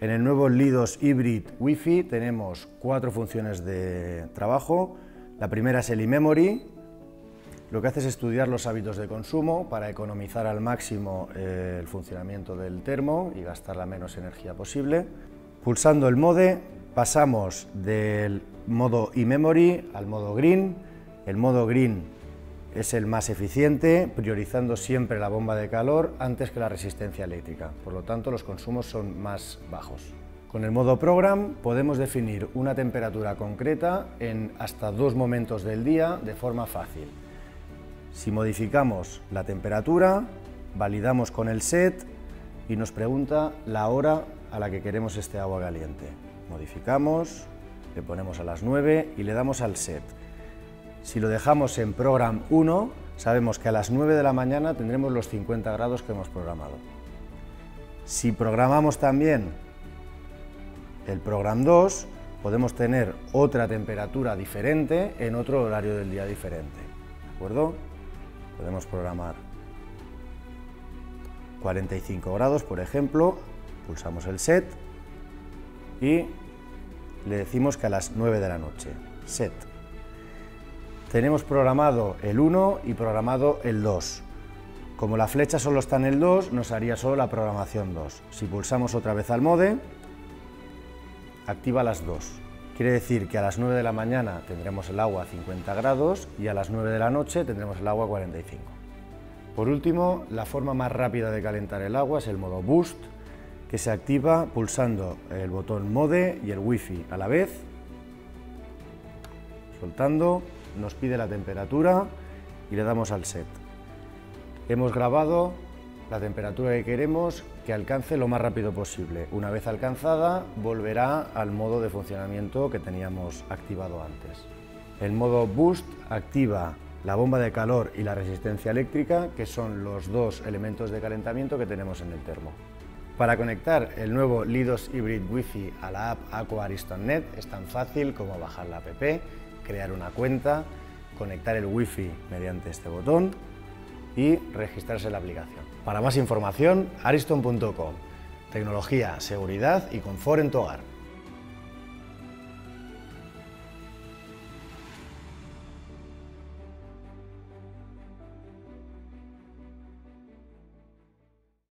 En el nuevo Lidos Hybrid Wi-Fi tenemos cuatro funciones de trabajo. La primera es el eMemory, lo que hace es estudiar los hábitos de consumo para economizar al máximo eh, el funcionamiento del termo y gastar la menos energía posible. Pulsando el mode pasamos del modo eMemory al modo green. El modo green es el más eficiente, priorizando siempre la bomba de calor antes que la resistencia eléctrica, por lo tanto los consumos son más bajos. Con el modo Program podemos definir una temperatura concreta en hasta dos momentos del día de forma fácil. Si modificamos la temperatura, validamos con el set y nos pregunta la hora a la que queremos este agua caliente. Modificamos, le ponemos a las 9 y le damos al set. Si lo dejamos en Program 1, sabemos que a las 9 de la mañana tendremos los 50 grados que hemos programado. Si programamos también el Program 2, podemos tener otra temperatura diferente en otro horario del día diferente. ¿De acuerdo? Podemos programar 45 grados, por ejemplo, pulsamos el set y le decimos que a las 9 de la noche. Set. Tenemos programado el 1 y programado el 2. Como la flecha solo está en el 2, nos haría solo la programación 2. Si pulsamos otra vez al mode, activa las 2. Quiere decir que a las 9 de la mañana tendremos el agua a 50 grados y a las 9 de la noche tendremos el agua a 45. Por último, la forma más rápida de calentar el agua es el modo Boost, que se activa pulsando el botón Mode y el Wi-Fi a la vez, soltando nos pide la temperatura y le damos al set. Hemos grabado la temperatura que queremos que alcance lo más rápido posible. Una vez alcanzada, volverá al modo de funcionamiento que teníamos activado antes. El modo Boost activa la bomba de calor y la resistencia eléctrica, que son los dos elementos de calentamiento que tenemos en el termo. Para conectar el nuevo Lidos Hybrid Wi-Fi a la app Aqua Net es tan fácil como bajar la app crear una cuenta, conectar el wifi mediante este botón y registrarse en la aplicación. Para más información, ariston.com. Tecnología, seguridad y confort en tu hogar.